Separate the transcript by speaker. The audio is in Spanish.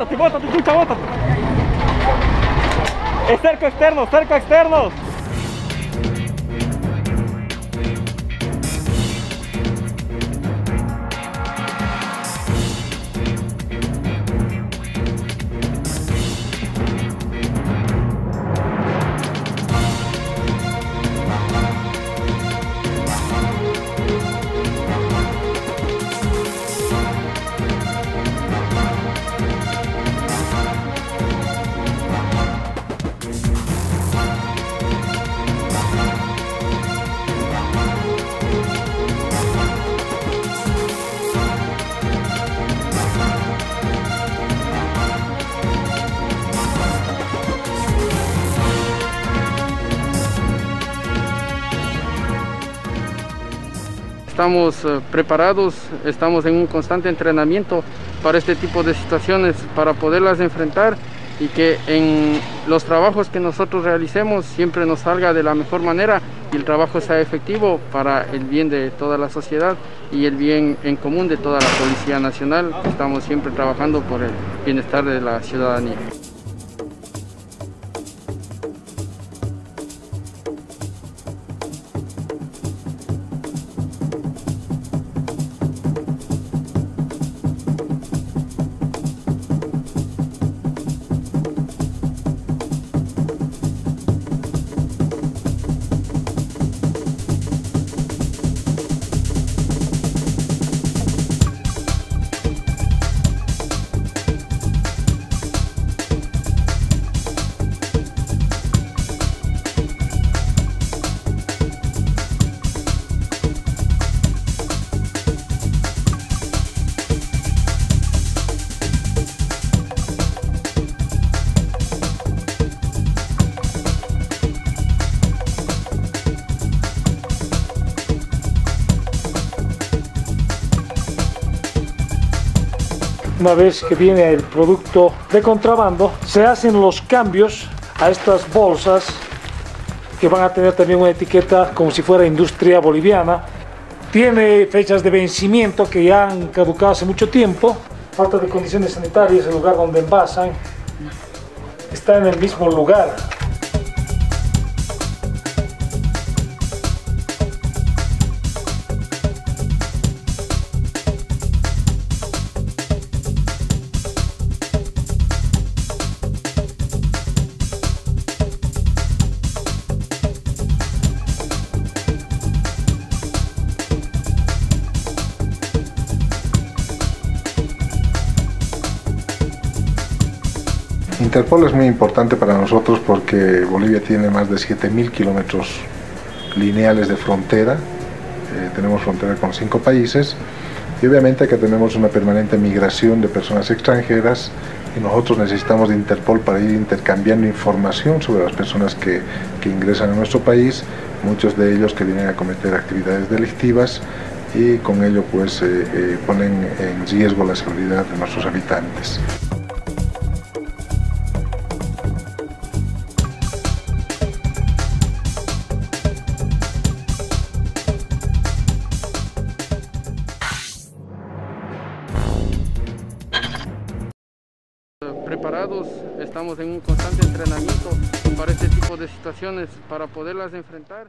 Speaker 1: bótate, bótate, chucha, bótate. Es cerco externo, cerco externo.
Speaker 2: Estamos eh, preparados, estamos en un constante entrenamiento para este tipo de situaciones, para poderlas enfrentar y que en los trabajos que nosotros realicemos siempre nos salga de la mejor manera y el trabajo sea efectivo para el bien de toda la sociedad y el bien en común de toda la Policía Nacional. Estamos siempre trabajando por el bienestar de la ciudadanía.
Speaker 3: Una vez que viene el producto de contrabando, se hacen los cambios a estas bolsas que van a tener también una etiqueta como si fuera industria boliviana. Tiene fechas de vencimiento que ya han caducado hace mucho tiempo. Falta de condiciones sanitarias, el lugar donde envasan está en el mismo lugar.
Speaker 4: Interpol es muy importante para nosotros porque Bolivia tiene más de 7.000 kilómetros lineales de frontera, eh, tenemos frontera con cinco países y obviamente que tenemos una permanente migración de personas extranjeras y nosotros necesitamos de Interpol para ir intercambiando información sobre las personas que, ingresan a nuestro país, muchos de ellos que vienen a cometer actividades delictivas y con ello pues eh, eh, ponen en riesgo la seguridad de nuestros habitantes.
Speaker 2: Preparados, estamos en un constante entrenamiento para este tipo de situaciones, para poderlas enfrentar.